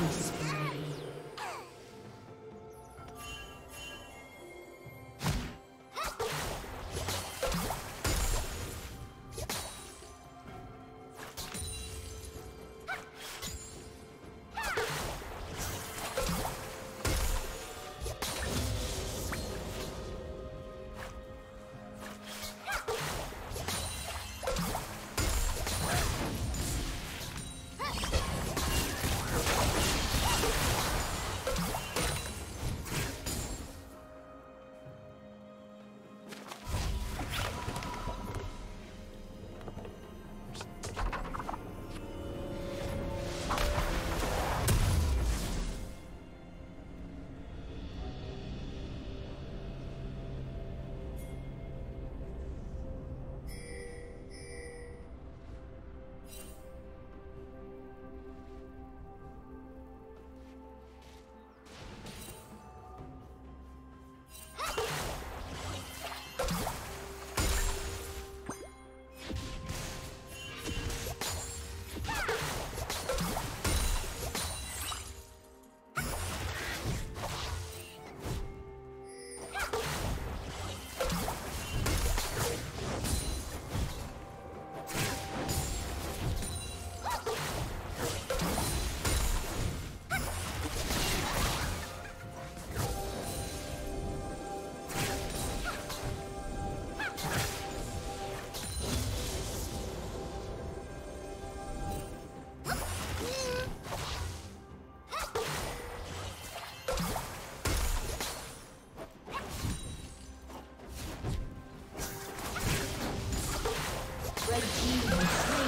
Killing Red team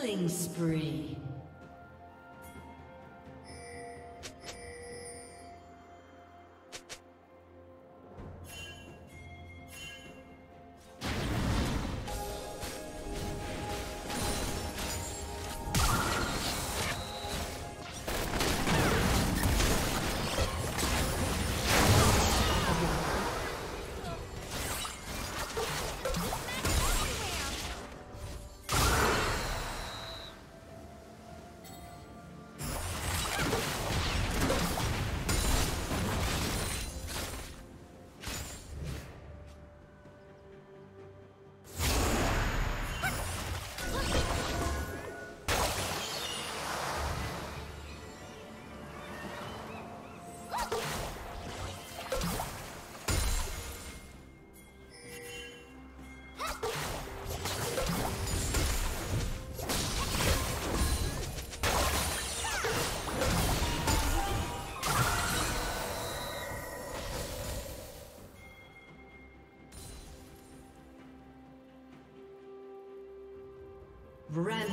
Killing spree.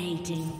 Dominating.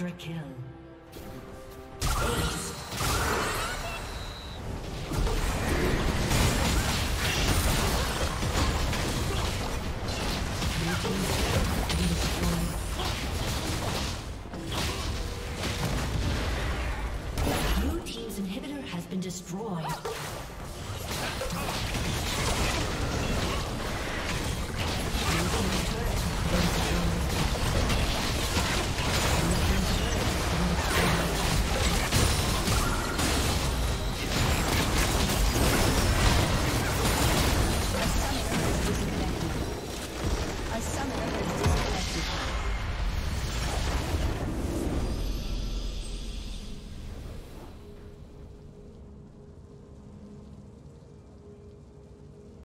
Quadra kill. Blue Team's inhibitor has been destroyed.